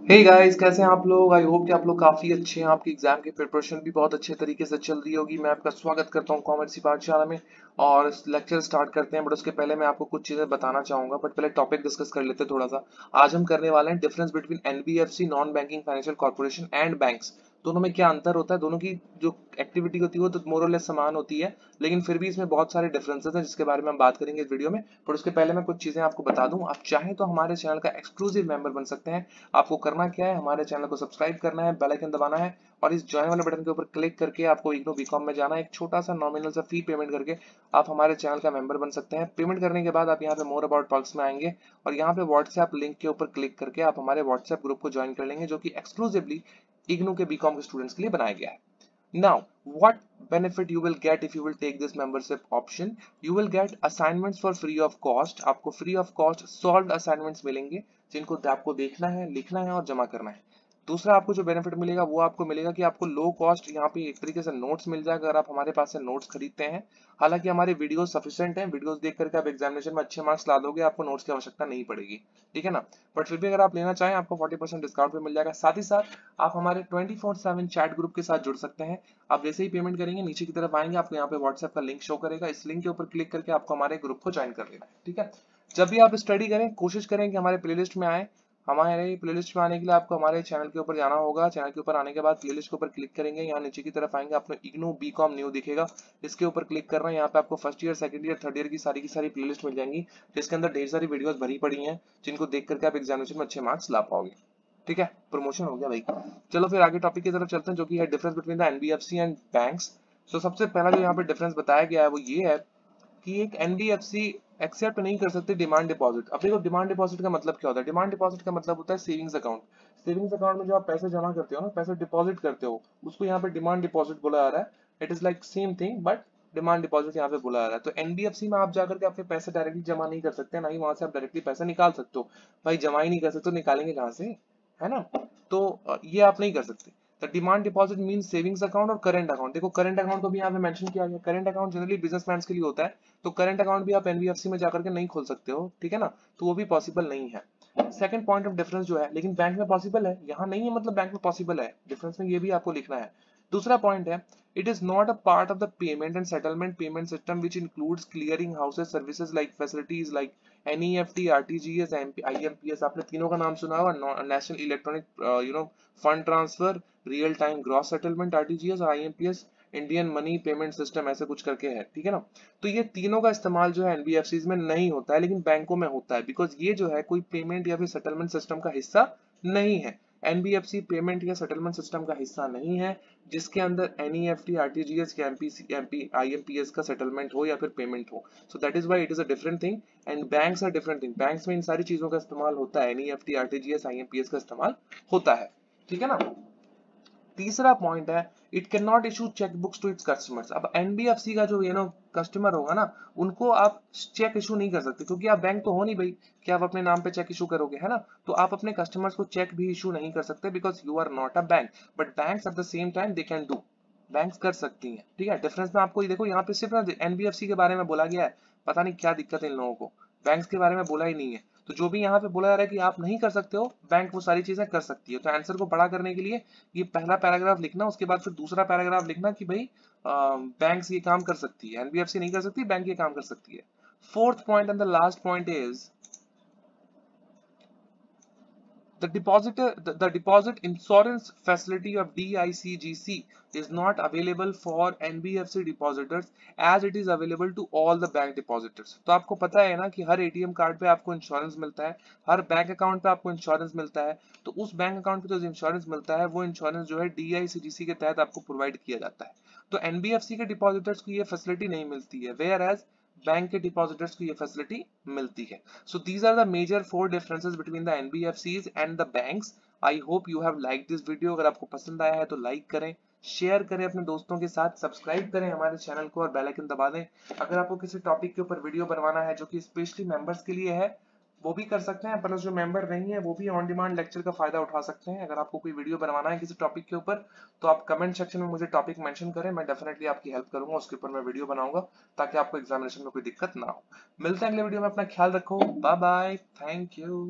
हे hey guys कैसे हैं आप लोग? आई होप कि आप लोग काफ़ी अच्छे हैं। आपकी एग्ज़ाम की प्रिपरेशन भी बहुत अच्छे तरीके से चल रही होगी। मैं आपका स्वागत करता हूँ कॉमर्सी पाठशाला में और लेक्चर स्टार्ट करते हैं बट उसके पहले मैं आपको कुछ चीज़ें बताना चाहूँगा। बट पहले टॉपिक डिस्कस कर लेते हैं थोड़ा सा। आज हम करने वाले हैं difference between NBFC non banking financial corporation and banks दोनों में क्या अंतर होता है? दोनों की जो एक्टिविटी होती है वो तो मोरलेस समान होती है, लेकिन फिर भी इसमें बहुत सारे डिफरेंसेस हैं जिसके बारे में हम बात करेंगे इस वीडियो में। पर उसके पहले मैं कुछ चीज़ें आपको बता दूँ। आप चाहें तो हमारे चैनल का एक्सक्लूसिव मेंबर बन सकते हैं। आपको करना क्या है? हमारे चैनल को सब्सक्राइब करना है बेल आइकन दबाना है और इस ज्वाइन वाले बटन के ऊपर क्लिक करके आपको इग्नो बीकॉम में जाना है। एक छोटा सा नॉमिनल सा फ़ी पेमेंट करके आप हमारे चैनल का मेंबर बन सकते हैं। पेमेंट करने के बाद आप यहाँ पे मोर अबाउट टॉक्स में आएँगे और यहाँ पे व्हाट्सएप लिंक के ऊपर क्लिक करके आप हमारे व्हाट्सएप ग्रुप को ज्वाइन कर लेंगे, जो कि एक्सक्लूसिवली इग्नू के बीकॉम के स्टूडेंट्स के लिए बनाया गया है। Now what benefit you will get if you will take this membership option you will get assignments for free of cost आपको free of cost solve assignment मिलेंगे, जिनको आपको देखना है, लिखना है और जमा करना है। दूसरा आपको जो बेनिफिट मिलेगा, वो आपको मिलेगा कि आपको लो कॉस्ट यहाँ पे एक तरीके से नोट्स मिल जाएगा अगर आप हमारे पास से नोट्स खरीदते हैं। हालाँकि हमारे वीडियो सफिशियंट हैं वीडियोस देख करके आप एग्जामिनेशन में अच्छे मार्क्स ला दोगे, आपको नोट्स की आवश्यकता नहीं पड़ेगी। ठीक है ना? बट फिर भी अगर आप लेना चाहें, आपको 40% डिस्काउंट भी मिल जाएगा। साथ ही साथ आप हमारे 24/7 चैट ग्रुप के साथ जुड़ सकते हैं। आप जैसे ही पेमेंट करेंगे, नीचे की तरफ़ आएँगे, आपको यहाँ पे व्हाट्सएप का लिंक शो करेगा। इस लिंक के ऊपर क्लिक करके आपको हमारे ग्रुप को ज्वाइन कर लेना ठीक है? जब भी आप स्टडी करें, कोशिश करें कि हमारे प्लेलिस्ट में आए। हमारे प्लेलिस्ट में आने के लिए आपको हमारे चैनल के ऊपर जाना होगा। चैनल के ऊपर आने के बाद प्लेलिस्ट के ऊपर क्लिक करेंगे। यहाँ नीचे की तरफ़ आएँगे आपको इग्नो बी कॉम न्यू दिखेगा। इसके ऊपर क्लिक करना है। यहाँ पे आपको first year second year third year की सारी की सारी प्लेलिस्ट मिल जाएँगी। जिसके अंदर ढेर सारी वीडियोस भरी पड़ी हैं, जिनको देख करके आप एग्जामिनेशन में अच्छे मार्क्स ला पाओगे। ठीक है? प्रमोशन हो गया भाई। चलो फिर आगे टॉपिक की तरफ़ चलते हैं, जो कि है difference between the NBFC and banks तो सबसे पहला जो यहाँ पे डिफरेंस बताया गया है, वो ये है कि एक एनबीएफसी एक्सेप्ट नहीं कर सकते डिमांड डिपॉजिट अब देखो डिमांड डिपॉजिट का मतलब क्या होता है? डिमांड डिपॉजिट का मतलब होता है सेविंग्स अकाउंट सेविंग्स अकाउंट में जो आप पैसे जमा करते हो ना, पैसे डिपॉजिट करते हो, उसको यहाँ पे डिमांड डिपॉजिट बोला जा रहा है। It is like same thing but demand deposit यहाँ पे बोला जा रहा है। तो एनबीएफसी में आप जाकर के अपने पैसे डायरेक्टली जमा नहीं कर सकते, ना ही वहाँ से आप डायरेक्टली पैसे निकाल सकते हो। भाई, जमा ही नहीं कर सकते तो निकालेंगे कहाँ से? है ना? तो ये आप नहीं कर सकते। Demand deposit mean savings account और करंट अकाउंट देखो करंट अकाउंट को भी यहाँ पे मेंशन किया गया। करंट अकाउंट जनरली बिजनेसमैन के लिए होता है। तो करंट अकाउंट भी आप एनबीएफसी में जाकर के नहीं खोल सकते हो, ठीक है ना? तो वो भी पॉसिबल नहीं है। सेकंड पॉइंट ऑफ़ डिफरेंस जो है, लेकिन बैंक में पॉसिबल है? यहाँ नहीं है मतलब बैंक में पॉसिबल है। डिफरेंस में ये भी आपको लिखना है। दूसरा पॉइंट है it is not a part of the payment and settlement payment system which includes clearing houses services like facilities like NEFT, RTGS, IMPS आपने तीनों का नाम सुना होगा national electronic you know fund transfer real time gross settlement RTGS और IMPS Indian money payment system ऐसे कुछ करके है ठीक है ना? तो ये तीनों का इस्तेमाल जो है एनबीएफसी में नहीं होता है लेकिन बैंकों में होता है बिकॉज़ ये जो है कोई पेमेंट या फिर सेटलमेंट सिस्टम का हिस्सा नहीं है। एनबीएफसी पेमेंट या सेटलमेंट सिस्टम का हिस्सा नहीं है, जिसके अंदर एनईएफटी, आरटीजीएस या एमपी आईएमपीएस का सेटलमेंट हो या फिर पेमेंट हो। So that is why it is a different thing and banks are different thing banks में इन सारी चीज़ों का इस्तेमाल होता है, एनईएफटी, आरटीजीएस, आईएमपीएस का इस्तेमाल होता है। ठीक है ना? तीसरा पॉइंट है it can not issue cheque books to its customers अब एनबीएफसी का जो यू नो कस्टमर होगा ना, उनको आप चेक इशू नहीं कर सकते, क्योंकि आप बैंक तो हो नहीं भाई, कि आप अपने नाम पे चेक इशू करोगे, है ना? तो आप अपने कस्टमर्स को चेक भी इशू नहीं कर सकते because you are not a bank but bank at the same time they can do bank कर सकती हैं, ठीक है? डिफरेंस में आपको देखो, यहाँ पे सिर्फ़ ना एनबीएफसी के बारे में बोला गया है। पता नहीं क्या दिक्कत है इन लोगों को। बैंक के बारे में बोला ही नहीं है। तो जो भी यहाँ पे बोला जा रहा है कि आप नहीं कर सकते हो बैंक वो सारी चीज़ें कर सकती है। तो आंसर को बड़ा करने के लिए ये पहला पैराग्राफ लिखना, उसके बाद फिर दूसरा पैराग्राफ लिखना कि भाई बैंक ये काम कर सकती है। एनबीएफसी नहीं कर सकती बैंक ये काम कर सकती है। Fourth point and the last point is The depositor, the, the deposit insurance facility of DICGC is not available for NBFC depositors as it is available to all the bank depositors. तो आपको पता है ना कि हर ATM card पे आपको insurance मिलता है हर बैंक अकाउंट पे आपको इंश्योरेंस मिलता है तो उस बैंक अकाउंट पे जो इंश्योरेंस मिलता है वो इंश्योरेंस जो है DICGC के तहत आपको प्रोवाइड किया जाता है तो NBFC के डिपॉजिटर्स को ये फैसिलिटी नहीं मिलती है एज बैंक के डिपॉजिटर्स को ये फैसिलिटी मिलती है। So these are the major four differences between the NBFCs and the banks I hope you have like this video अगर आपको पसंद आया है तो लाइक करें शेयर करें अपने दोस्तों के साथ सब्सक्राइब करें हमारे चैनल को और बेल आइकन दबा दें। अगर आपको किसी टॉपिक के ऊपर वीडियो बनवाना है जो कि स्पेशली मेंबर्स के लिए है वो भी कर सकते हैं प्लस जो मेंबर नहीं है, वो भी ऑन डिमांड लेक्चर का फ़ायदा उठा सकते हैं। अगर आपको कोई वीडियो बनवाना है किसी टॉपिक के ऊपर तो आप कमेंट सेक्शन में मुझे टॉपिक मेंशन करें, मैं डेफिनेटली आपकी हेल्प करूँगा, उसके ऊपर मैं वीडियो बनाऊँगा, ताकि आपको एग्जामिनेशन में कोई दिक्कत ना हो। मिलते हैं अगले वीडियो में, अपना ख्याल रखो। Bye bye thank you